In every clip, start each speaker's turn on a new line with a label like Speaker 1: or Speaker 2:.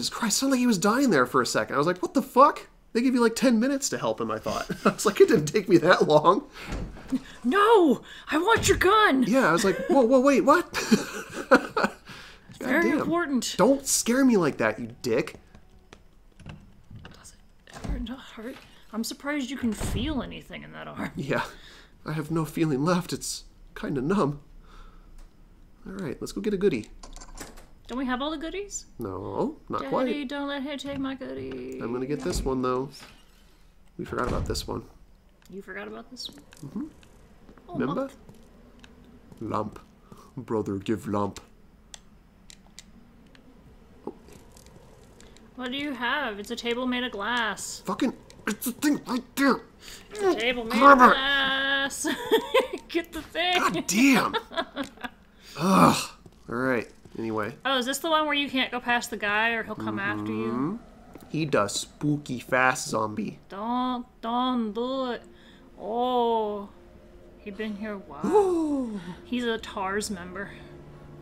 Speaker 1: Jesus Christ. Sounded like he was dying there for a second. I was like, what the fuck? They give you like 10 minutes to help him, I thought. I was like, it didn't take me that long.
Speaker 2: No! I want your gun!
Speaker 1: Yeah, I was like, whoa, whoa, wait, what?
Speaker 2: Very
Speaker 1: damn.
Speaker 2: important.
Speaker 1: Don't scare me like that, you dick.
Speaker 2: Does it ever not hurt? I'm surprised you can feel anything in that arm.
Speaker 1: Yeah, I have no feeling left. It's kind of numb. All right, let's go get a goodie.
Speaker 2: Don't we have all the goodies?
Speaker 1: No, not
Speaker 2: Daddy,
Speaker 1: quite.
Speaker 2: don't let him take my goodies.
Speaker 1: I'm gonna get this one though. We forgot about this one.
Speaker 2: You forgot about this one? Mm-hmm. Oh,
Speaker 1: Remember?
Speaker 2: month.
Speaker 1: Lump. Brother, give lump.
Speaker 2: What do you have? It's a table made of glass.
Speaker 1: Fucking, it's the thing right there.
Speaker 2: It's a table made
Speaker 1: grab
Speaker 2: of glass. Get the thing.
Speaker 1: God damn. Ugh. All right. Anyway,
Speaker 2: Oh, is this the one where you can't go past the guy or he'll come after
Speaker 1: Mm-hmm.
Speaker 2: you?
Speaker 1: he does spooky fast zombie.
Speaker 2: Don't, don't do it. Oh, he been here a while.
Speaker 1: Ooh.
Speaker 2: He's a TARS member.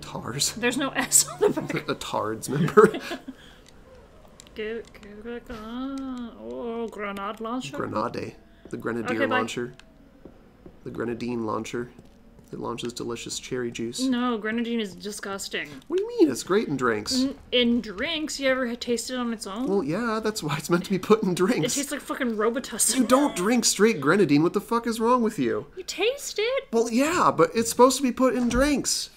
Speaker 1: Tars.
Speaker 2: There's no S on the back.
Speaker 1: A Tards member.
Speaker 2: Get, get back on. Oh, grenade launcher.
Speaker 1: Grenade. The grenadier
Speaker 2: Okay,
Speaker 1: launcher. The grenadine launcher. It launches delicious cherry juice.
Speaker 2: No, grenadine is disgusting.
Speaker 1: What do you mean? It's great in drinks.
Speaker 2: In drinks, you ever had tasted it on its own?
Speaker 1: Well, yeah, that's why it's meant to be put in drinks.
Speaker 2: it tastes like fucking Robitussin.
Speaker 1: You don't drink straight grenadine. What the fuck is wrong with you?
Speaker 2: You taste it.
Speaker 1: Well, yeah, but it's supposed to be put in drinks.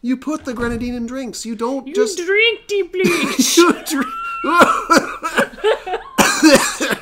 Speaker 1: You put the grenadine in drinks. You don't
Speaker 2: You
Speaker 1: just.
Speaker 2: drink deep bleach.
Speaker 1: You drink-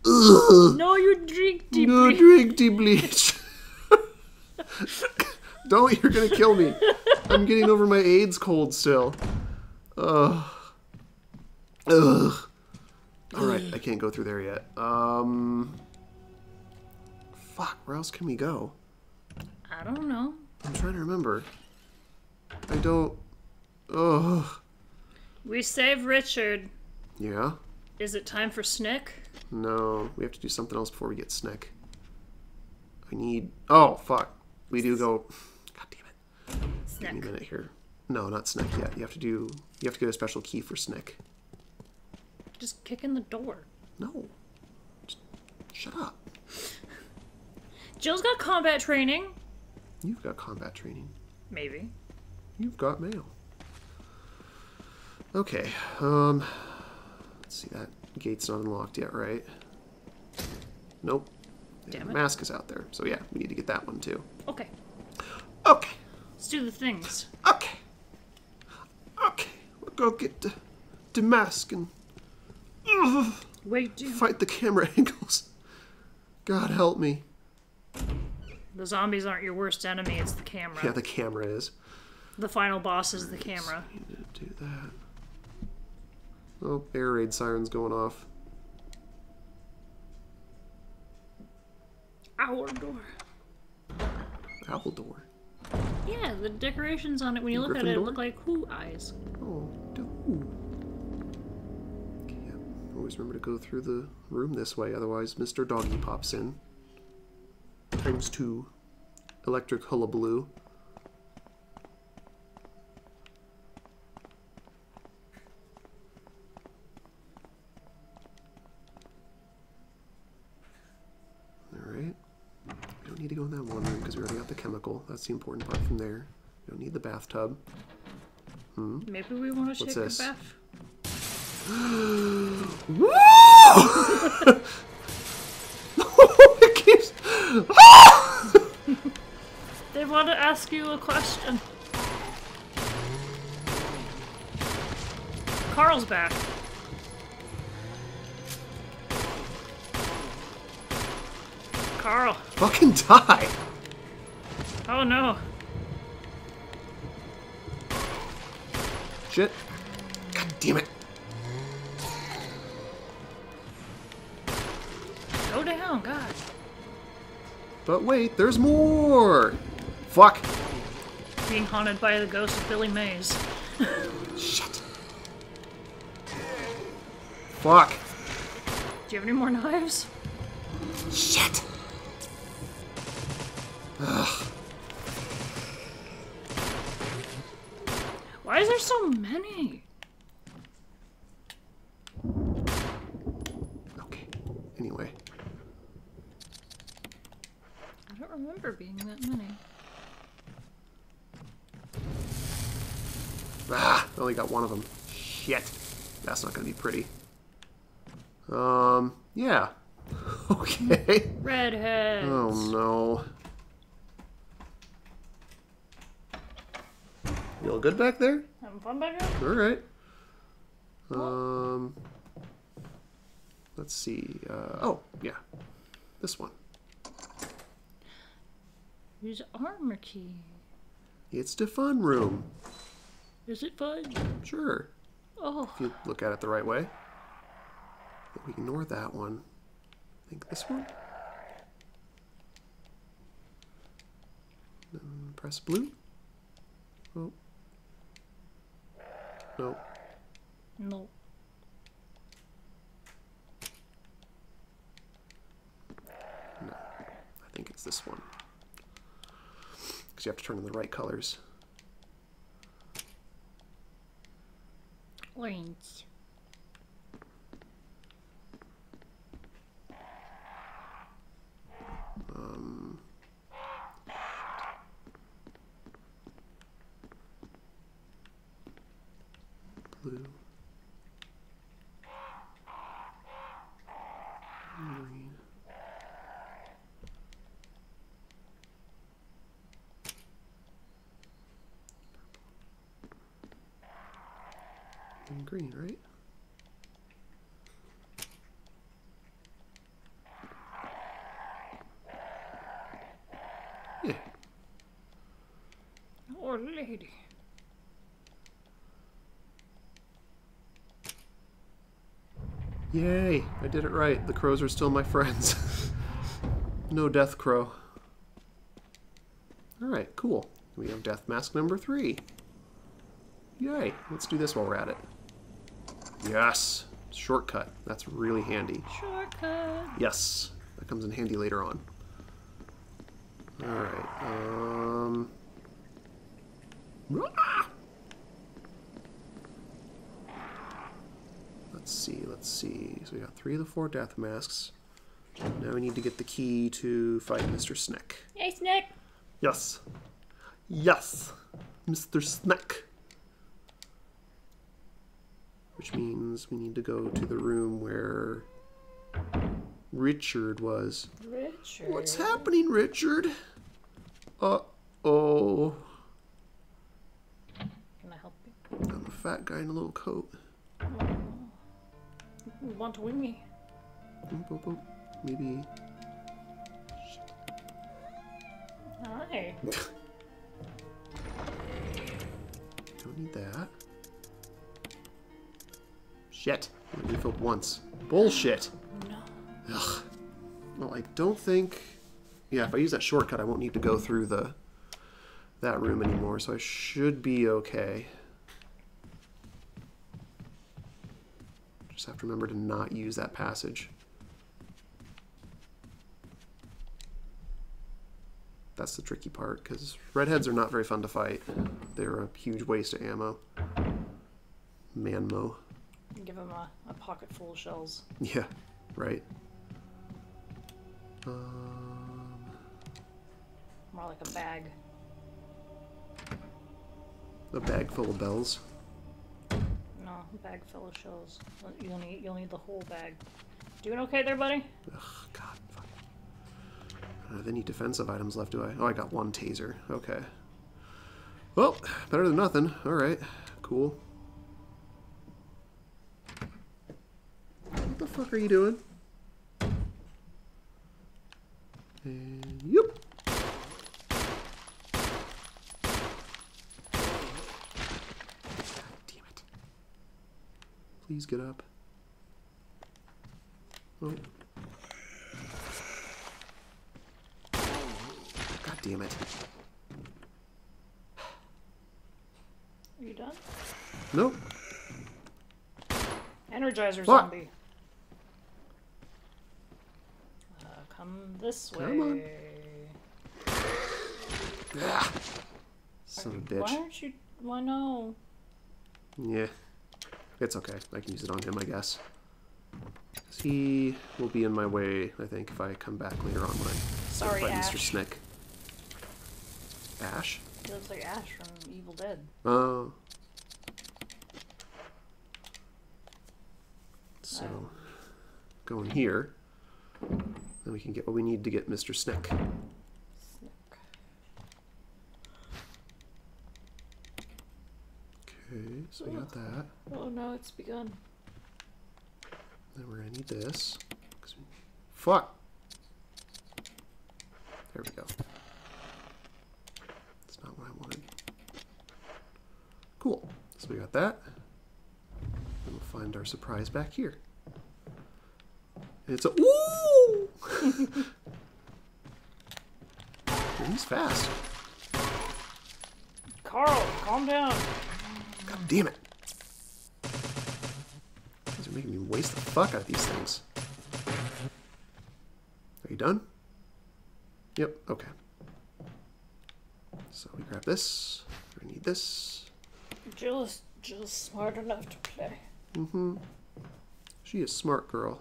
Speaker 2: no, you drink deep
Speaker 1: no
Speaker 2: bleach.
Speaker 1: drink tea bleach. Don't, you're gonna kill me. I'm getting over my AIDS cold still. Ugh. Ugh. Alright, I can't go through there yet. Um. Fuck, where else can we go?
Speaker 2: I don't know.
Speaker 1: I'm trying to remember. I don't. Ugh.
Speaker 2: We save Richard.
Speaker 1: Yeah?
Speaker 2: Is it time for Snick?
Speaker 1: No, we have to do something else before we get Snick. I need. Oh, fuck. We do go. God damn it. Give me a minute here. No, not Snick yet. You have to do. You have to get a special key for Snick.
Speaker 2: Just kick in the door.
Speaker 1: No. Just shut up.
Speaker 2: Jill's got combat training.
Speaker 1: You've got combat training.
Speaker 2: Maybe.
Speaker 1: You've got mail. Okay. Um. Let's see. That gate's not unlocked yet, right? Nope.
Speaker 2: Damn it.
Speaker 1: mask is out there. So yeah, we need to get that one too.
Speaker 2: Okay.
Speaker 1: Okay.
Speaker 2: Let's do the things.
Speaker 1: Okay. Okay. We'll go get the, the mask and ugh,
Speaker 2: Wait, do
Speaker 1: fight the camera angles. God help me.
Speaker 2: the zombies aren't your worst enemy. It's the camera.
Speaker 1: Yeah, the camera is.
Speaker 2: The final boss is the camera.
Speaker 1: Need to do that. Oh, air raid sirens going off.
Speaker 2: Our door.
Speaker 1: Owl door.
Speaker 2: Yeah, the decorations on it, when you look at it, look like who eyes.
Speaker 1: Oh, do. Can't always remember to go through the room this way, otherwise Mr. Doggy pops in. Times two. Electric hullabaloo. Alright. We don't need to go in that one room because we already got the chemical. That's the important part from there. We don't need the bathtub. Hmm?
Speaker 2: Maybe we want to
Speaker 1: What's
Speaker 2: take
Speaker 1: this?
Speaker 2: a bath.
Speaker 1: Woo! it keeps.
Speaker 2: They want to ask you a question. Carl's back. Carl.
Speaker 1: Fucking die!
Speaker 2: Oh no.
Speaker 1: Shit. God damn it.
Speaker 2: Go down, God.
Speaker 1: But wait, there's more! Fuck.
Speaker 2: Being haunted by the ghost of Billy Mays.
Speaker 1: Shit. Fuck.
Speaker 2: Do you have any more knives?
Speaker 1: Shit. Ugh.
Speaker 2: Why is there so many?
Speaker 1: Okay. Anyway.
Speaker 2: I don't remember being that many.
Speaker 1: Ah, I only got one of them. Shit. That's not gonna be pretty. Um, yeah. Okay.
Speaker 2: Redheads.
Speaker 1: Oh no. You all good back there?
Speaker 2: Having fun back here?
Speaker 1: Alright. Um, let's see. Uh, oh, yeah. This one.
Speaker 2: Use armor key.
Speaker 1: It's the fun room.
Speaker 2: Is it fun?
Speaker 1: Sure.
Speaker 2: Oh,
Speaker 1: If you look at it the right way. We ignore that one. I think this one. Then press blue. Oh. No.
Speaker 2: no. No.
Speaker 1: I think it's this one. Because you have to turn in the right colors.
Speaker 2: Orange.
Speaker 1: Blue. And green, right? Yeah.
Speaker 2: Oh, lady.
Speaker 1: I did it right. The crows are still my friends. no death crow. Alright, cool. We have death mask number three. Yay! Let's do this while we're at it. Yes! Shortcut. That's really handy.
Speaker 2: Shortcut.
Speaker 1: Yes! That comes in handy later on. Alright, um... Ah! Let's see, let's see. So we got three of the four death masks. Now we need to get the key to fight Mr. Sneck.
Speaker 2: Hey, Snick.
Speaker 1: Yes. Yes. Mr. Snack. Which means we need to go to the room where Richard was.
Speaker 2: Richard.
Speaker 1: What's happening, Richard? Uh oh.
Speaker 2: Can I help you?
Speaker 1: I'm a fat guy in a little coat.
Speaker 2: Want to wing me?
Speaker 1: Boop, boop, boop. Maybe.
Speaker 2: Hi.
Speaker 1: Don't need that. Shit. I refilled once. Bullshit.
Speaker 2: No.
Speaker 1: Ugh. Well, I don't think. Yeah, if I use that shortcut, I won't need to go through the that room anymore, so I should be okay. Just have to remember to not use that passage. That's the tricky part, because redheads are not very fun to fight. They're a huge waste of ammo. Manmo.
Speaker 2: Give them a, a pocket full of shells.
Speaker 1: Yeah, right. Um,
Speaker 2: More like a bag.
Speaker 1: a bag full of bells.
Speaker 2: Bag full of shells. You'll need you'll need the whole bag. Doing okay there, buddy?
Speaker 1: Ugh, God, fuck. Uh, I don't have any defensive items left, do I? Oh, I got one taser. Okay. Well, better than nothing. All right, cool. What the fuck are you doing? Uh, and, yep. God damn it. Please get up. Oh. God damn it.
Speaker 2: Are you done?
Speaker 1: Nope.
Speaker 2: Energizer
Speaker 1: What?
Speaker 2: zombie. Uh, come this way.
Speaker 1: Come on. Ah. Son of a
Speaker 2: Why
Speaker 1: bitch.
Speaker 2: aren't you? Why no?
Speaker 1: Yeah. It's okay. I can use it on him, I guess. He will be in my way, I think, if I come back later on when I
Speaker 2: Sorry,
Speaker 1: fight
Speaker 2: Ash.
Speaker 1: Mr. Snick. Ash?
Speaker 2: He looks like Ash from Evil Dead.
Speaker 1: Oh. So,
Speaker 2: Oh.
Speaker 1: go in here. Then we can get what we need to get Mr. Snick.
Speaker 2: Snick.
Speaker 1: Okay, so we oh. got that.
Speaker 2: Oh no, it's begun.
Speaker 1: Then we're gonna need this. we- Fuck! There we go. That's not what I wanted. Cool. So we got that. And we'll find our surprise back here. And it's a ooh! Man, He's fast.
Speaker 2: Carl, calm down.
Speaker 1: God damn it! These are making me waste the fuck out of these things. Are you done? Yep, okay. So we grab this. We need this.
Speaker 2: Jill is Jill's smart enough to play.
Speaker 1: Mm-hmm. She is smart girl.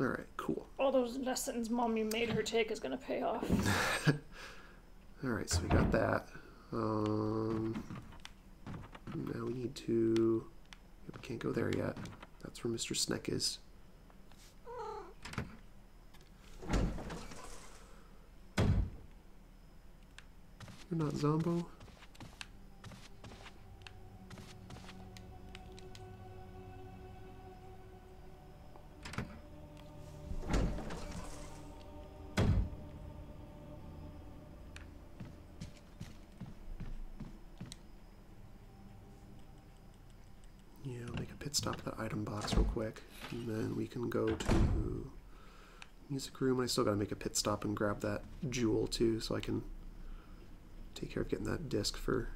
Speaker 1: Alright, cool.
Speaker 2: All those lessons mommy made her take is gonna pay off.
Speaker 1: Alright, so we got that. Um, now we need to... We can't go there yet. That's where Mr. Sneck is. You're not Zombo? Item box real quick. And then we can go to music room. I still gotta make a pit stop and grab that jewel too, so I can take care of getting that disc for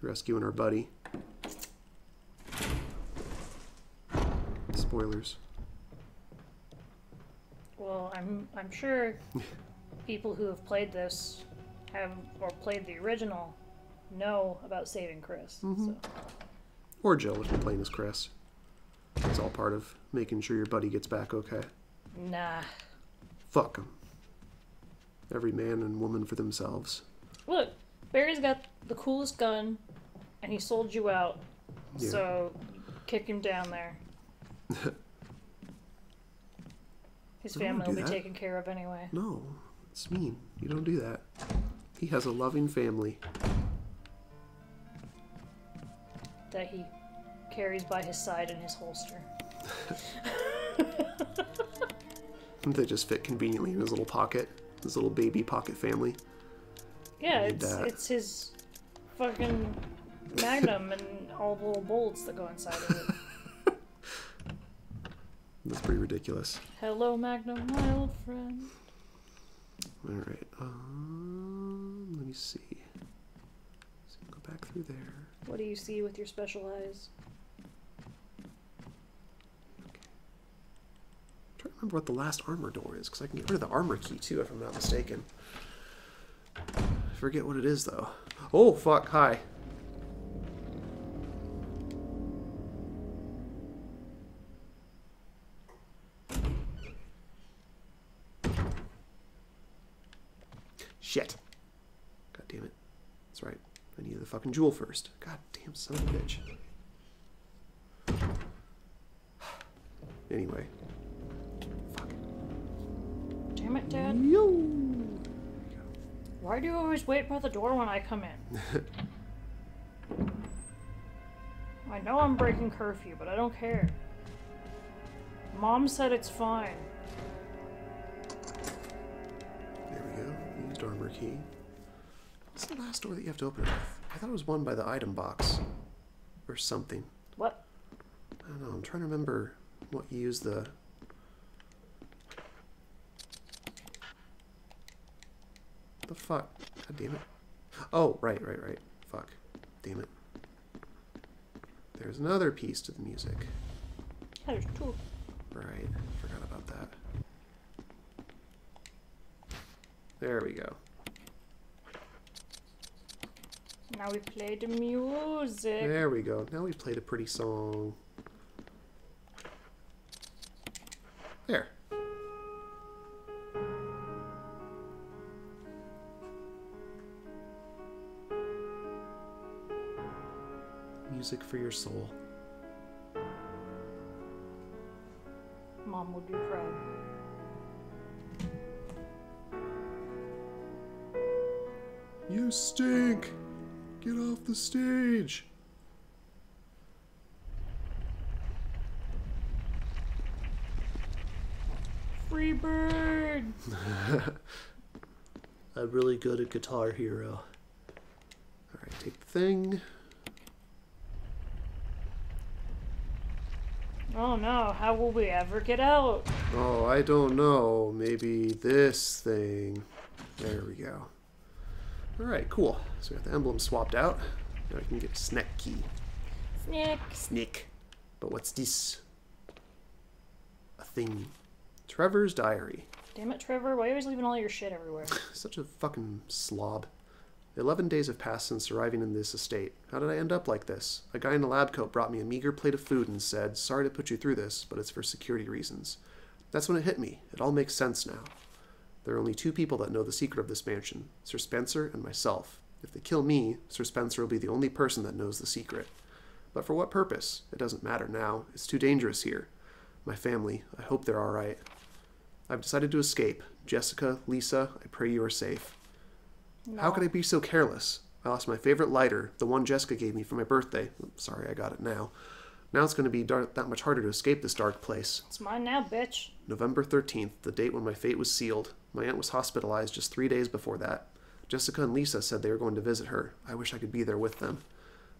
Speaker 1: rescuing our buddy. Spoilers.
Speaker 2: Well, I'm I'm sure people who have played this have or played the original know about saving Chris. Mm-hmm. So
Speaker 1: Or Jill if you're playing as Chris. It's all part of making sure your buddy gets back okay.
Speaker 2: nah.
Speaker 1: Fuck 'em. Every man and woman for themselves.
Speaker 2: Look, Barry's got the coolest gun, and he sold you out.
Speaker 1: Yeah.
Speaker 2: So kick him down there. His family will be
Speaker 1: that.
Speaker 2: taken care of anyway.
Speaker 1: No, it's mean. You don't do that. He has a loving family.
Speaker 2: That he carries by his side in his holster.
Speaker 1: They just fit conveniently in his little pocket. His little baby pocket family.
Speaker 2: Yeah, it's
Speaker 1: that.
Speaker 2: it's his fucking magnum and all the little bolts that go inside of it.
Speaker 1: That's pretty ridiculous.
Speaker 2: Hello, Magnum, my old friend.
Speaker 1: Alright, um, let me see. So go back through there.
Speaker 2: What do you see with your special eyes?
Speaker 1: I'm trying to remember what the last armor door is, because I can get rid of the armor key too, if I'm not mistaken. I forget what it is, though. Oh, fuck, hi. Shit. God damn it. That's right. I need the fucking jewel first. God damn son of a bitch. Anyway.
Speaker 2: Damn it, Dad.
Speaker 1: Yo.
Speaker 2: Why do you always wait by the door when I come in? I know I'm breaking curfew, but I don't care. Mom said it's fine.
Speaker 1: There we go. Used armor key. What's the last door that you have to open with? I thought it was one by the item box. Or something.
Speaker 2: What?
Speaker 1: I don't know. I'm trying to remember what you use the. The fuck? God damn it. Oh, right, right, right. Fuck. Damn it. There's another piece to the music.
Speaker 2: There's two.
Speaker 1: Right. Forgot about that. There we go.
Speaker 2: Now we play the music.
Speaker 1: There we go. Now we played a pretty song. Music for your soul.
Speaker 2: Mom would be proud.
Speaker 1: You stink! Get off the stage!
Speaker 2: Free bird!
Speaker 1: I'm really good at Guitar Hero. Alright, take the thing.
Speaker 2: Oh no, how will we ever get out?
Speaker 1: Oh, I don't know. Maybe this thing. There we go. Alright, cool. So we got the emblem swapped out. Now I can get snack key.
Speaker 2: Snick!
Speaker 1: Snick. But what's this? A thing. Trevor's diary.
Speaker 2: Damn it, Trevor, why are you always leaving all your shit everywhere?
Speaker 1: Such a fucking slob. Eleven days have passed since arriving in this estate. How did I end up like this? A guy in a lab coat brought me a meager plate of food and said, Sorry to put you through this, but it's for security reasons. That's when it hit me. It all makes sense now. There are only two people that know the secret of this mansion Sir Spencer and myself. If they kill me, Sir Spencer will be the only person that knows the secret. But for what purpose? It doesn't matter now. It's too dangerous here. My family, I hope they're all right. I've decided to escape. Jessica, Lisa, I pray you are safe.
Speaker 2: No.
Speaker 1: How could I be so careless? I lost my favorite lighter, the one Jessica gave me for my birthday. Sorry, I got it now. Now it's going to be dark, that much harder to escape this dark place.
Speaker 2: It's mine now, bitch.
Speaker 1: November 13th, the date when my fate was sealed. My aunt was hospitalized just three days before that. Jessica and Lisa said they were going to visit her. I wish I could be there with them.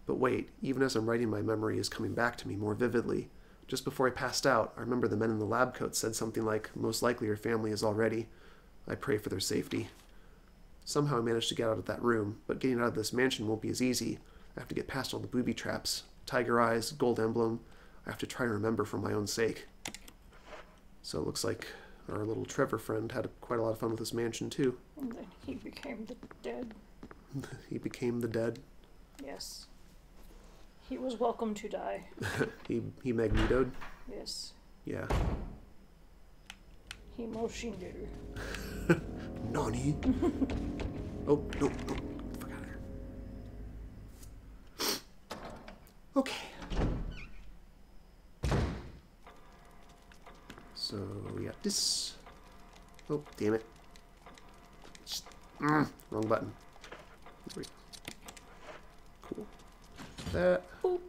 Speaker 1: But wait, even as I'm writing, my memory is coming back to me more vividly. Just before I passed out, I remember the men in the lab coat said something like, Most likely your family is already. I pray for their safety. Somehow I managed to get out of that room, but getting out of this mansion won't be as easy. I have to get past all the booby traps, tiger eyes, gold emblem. I have to try and remember for my own sake. So it looks like our little Trevor friend had quite a lot of fun with this mansion too.
Speaker 2: And then he became the dead.
Speaker 1: He became the dead.
Speaker 2: Yes. He was welcome to die.
Speaker 1: he he magnetoed.
Speaker 2: Yes.
Speaker 1: Yeah.
Speaker 2: He Moshindu.
Speaker 1: Nani? Oh no no! Forgot her. Okay. So we got this. Oh damn it! Just, mm, wrong button. Cool. That. Oh,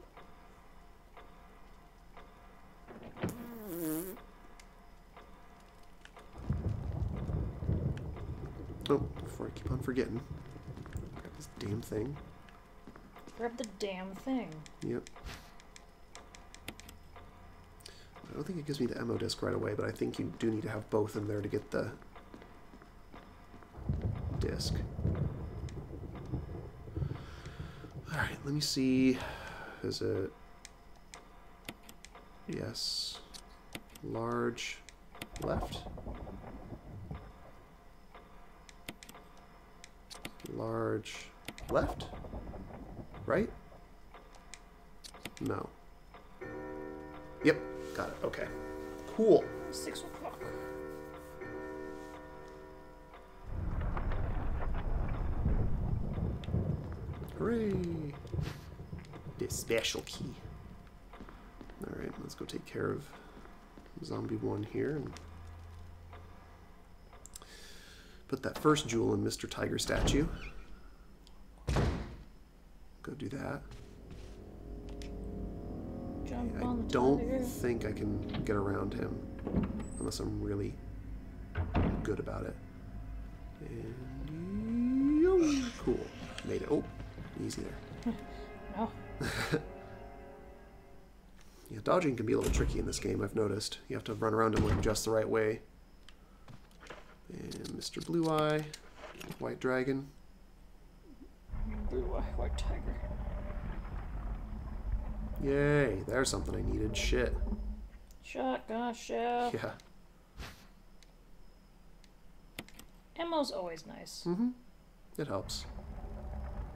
Speaker 1: I keep on forgetting. Grab this damn thing.
Speaker 2: Grab the damn thing.
Speaker 1: Yep. I don't think it gives me the ammo disc right away, but I think you do need to have both in there to get the disc. Alright, let me see. Is it. Yes. Large left. Large left? Right? No. Yep, got it. Okay. Cool.
Speaker 2: Six o'clock.
Speaker 1: Hooray! The special key. Alright, let's go take care of zombie one here and put that first jewel in Mr. Tiger statue. Go do that.
Speaker 2: Jump
Speaker 1: I
Speaker 2: on
Speaker 1: don't
Speaker 2: tiger.
Speaker 1: think I can get around him unless I'm really good about it. And yo, cool, made it. Oh, easy there.
Speaker 2: No. Oh.
Speaker 1: Yeah, dodging can be a little tricky in this game. I've noticed. You have to run around him like just the right way. And Mr. Blue Eye, White Dragon.
Speaker 2: Blue eye, white tiger.
Speaker 1: Yay! There's something I needed. Shit.
Speaker 2: Shotgun shell.
Speaker 1: Yeah.
Speaker 2: Ammo's always nice.
Speaker 1: Mm-hmm. It helps.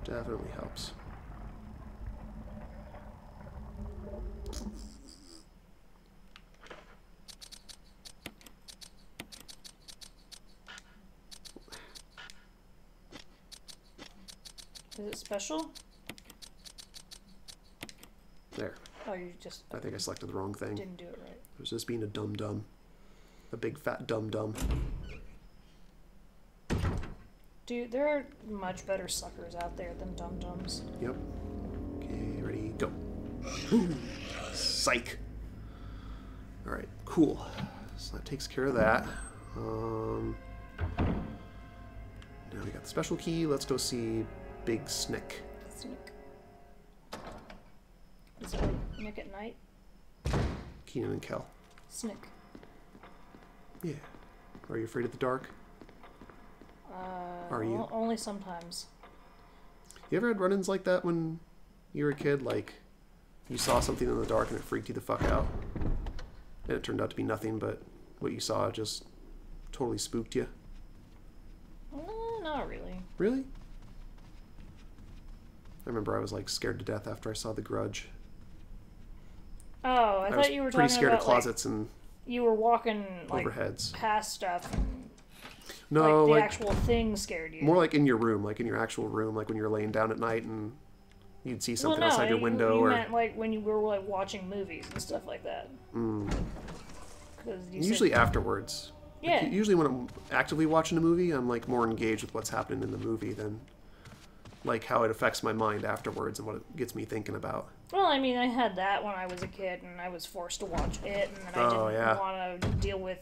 Speaker 1: Definitely helps.
Speaker 2: Is it special?
Speaker 1: There.
Speaker 2: Oh, you just
Speaker 1: I think I selected the wrong thing.
Speaker 2: didn't do it right.
Speaker 1: It was just being a dum dum. A big fat dum dum.
Speaker 2: Dude, there are much better suckers out there than dum dums.
Speaker 1: Yep. Okay, ready, go. Psych. Alright, cool. So that takes care of that. Um, now we got the special key. Let's go see Big Snick.
Speaker 2: Snick. Is it like Nick at night?
Speaker 1: Keenan and Kel.
Speaker 2: Snick.
Speaker 1: Yeah. Are you afraid of the dark?
Speaker 2: Uh,
Speaker 1: Are you?
Speaker 2: Only sometimes.
Speaker 1: You ever had run ins like that when you were a kid? Like, you saw something in the dark and it freaked you the fuck out? And it turned out to be nothing, but what you saw just totally spooked you?
Speaker 2: Uh, not really.
Speaker 1: Really? I remember I was like scared to death after I saw The Grudge.
Speaker 2: Oh, I,
Speaker 1: I,
Speaker 2: thought you were
Speaker 1: pretty
Speaker 2: talking
Speaker 1: scared
Speaker 2: about
Speaker 1: of closets and
Speaker 2: you were walking like
Speaker 1: overheads.
Speaker 2: past stuff. And,
Speaker 1: No,
Speaker 2: like the
Speaker 1: like,
Speaker 2: actual thing scared you.
Speaker 1: more like in your room, like in your actual room, like when you're laying down at night and you'd see
Speaker 2: well,
Speaker 1: something
Speaker 2: no,
Speaker 1: outside your
Speaker 2: you-
Speaker 1: window
Speaker 2: You
Speaker 1: or
Speaker 2: meant like when you were like watching movies and stuff like that.
Speaker 1: Mm.
Speaker 2: You said-
Speaker 1: usually afterwards. Like,
Speaker 2: yeah.
Speaker 1: usually when I'm actively watching a movie, I'm like more engaged with what's happening in the movie than like how it affects my mind afterwards and what it gets me thinking about.
Speaker 2: Well, I mean, I had that when I was a kid, and I was forced to watch it, and then I
Speaker 1: Oh,
Speaker 2: didn't
Speaker 1: yeah.
Speaker 2: want to deal with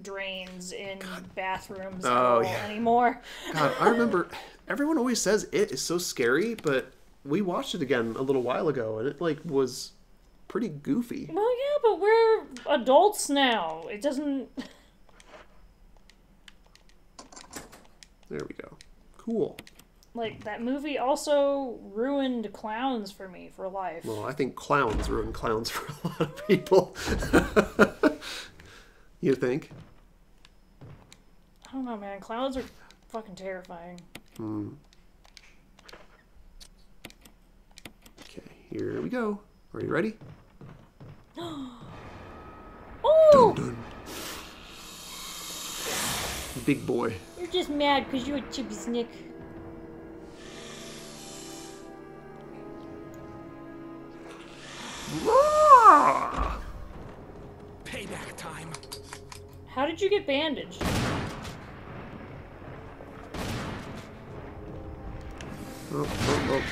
Speaker 2: drains in bathrooms
Speaker 1: Oh,
Speaker 2: at all
Speaker 1: yeah.
Speaker 2: anymore.
Speaker 1: God, I remember everyone always says it is so scary, but we watched it again a little while ago and it like was pretty goofy.
Speaker 2: Well, yeah, but we're adults now. It doesn't.
Speaker 1: There we go. Cool.
Speaker 2: Like, that movie also ruined clowns for me for life.
Speaker 1: Well, I think clowns ruin clowns for a lot of people. you think?
Speaker 2: I don't know, man. Clowns are fucking terrifying.
Speaker 1: Hmm. Okay, here we go. Are you ready?
Speaker 2: Oh!
Speaker 1: Dun. Big boy.
Speaker 2: You're just mad because you're a chippy snick.
Speaker 1: Ah!
Speaker 3: Payback time.
Speaker 2: How did you get bandaged?
Speaker 1: Oh, oh, oh.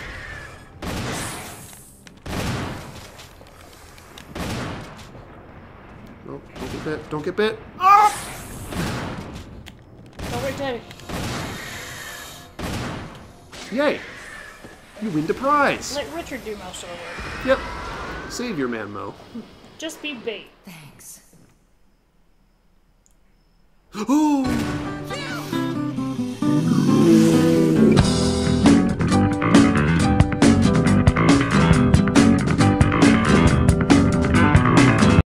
Speaker 1: Don't get bit. Don't get bit.
Speaker 2: Oh, worry, Teddy.
Speaker 1: Yay! You win the prize.
Speaker 2: Let Richard do most of the work.
Speaker 1: Yep. Save your man, Mo.
Speaker 2: Just be bait.
Speaker 4: Thanks.
Speaker 1: Oh!